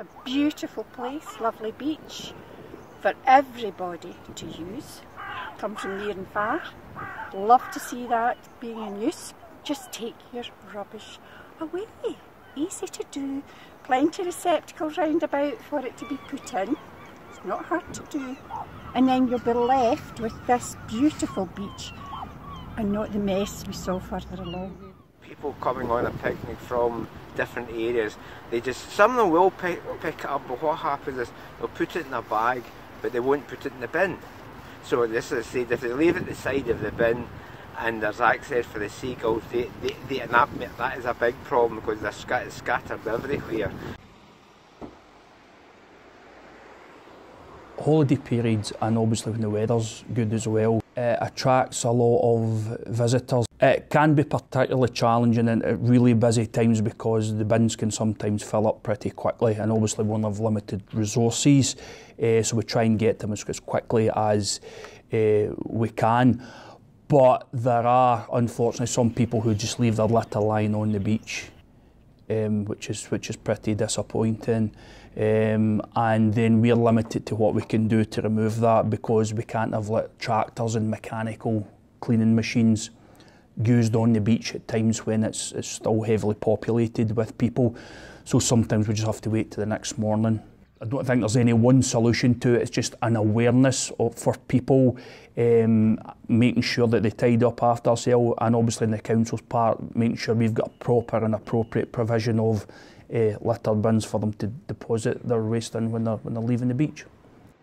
a beautiful place, lovely beach for everybody to use. Come from near and far. Love to see that being in use. Just take your rubbish away. Easy to do. Plenty receptacles round about for it to be put in. It's not hard to do. And then you'll be left with this beautiful beach and not the mess we saw further along people coming on a picnic from different areas. They just, some of them will pick, pick it up, but what happens is they'll put it in a bag, but they won't put it in the bin. So this is said, if they leave it at the side of the bin and there's access for the seagulls, they, they, they, and that, that is a big problem because they're scattered everywhere. Holiday periods and obviously when the weather's good as well, uh, attracts a lot of visitors. It can be particularly challenging at uh, really busy times because the bins can sometimes fill up pretty quickly and obviously we only have limited resources uh, so we try and get them as, as quickly as uh, we can. But there are unfortunately some people who just leave their litter lying on the beach um, which is which is pretty disappointing. Um, and then we're limited to what we can do to remove that because we can't have like, tractors and mechanical cleaning machines used on the beach at times when it's, it's still heavily populated with people. So sometimes we just have to wait till the next morning. I don't think there's any one solution to it. It's just an awareness of, for people, um, making sure that they tied up after sale, and obviously in the council's part, making sure we've got proper and appropriate provision of uh, litter bins for them to deposit their waste in when they're, when they're leaving the beach.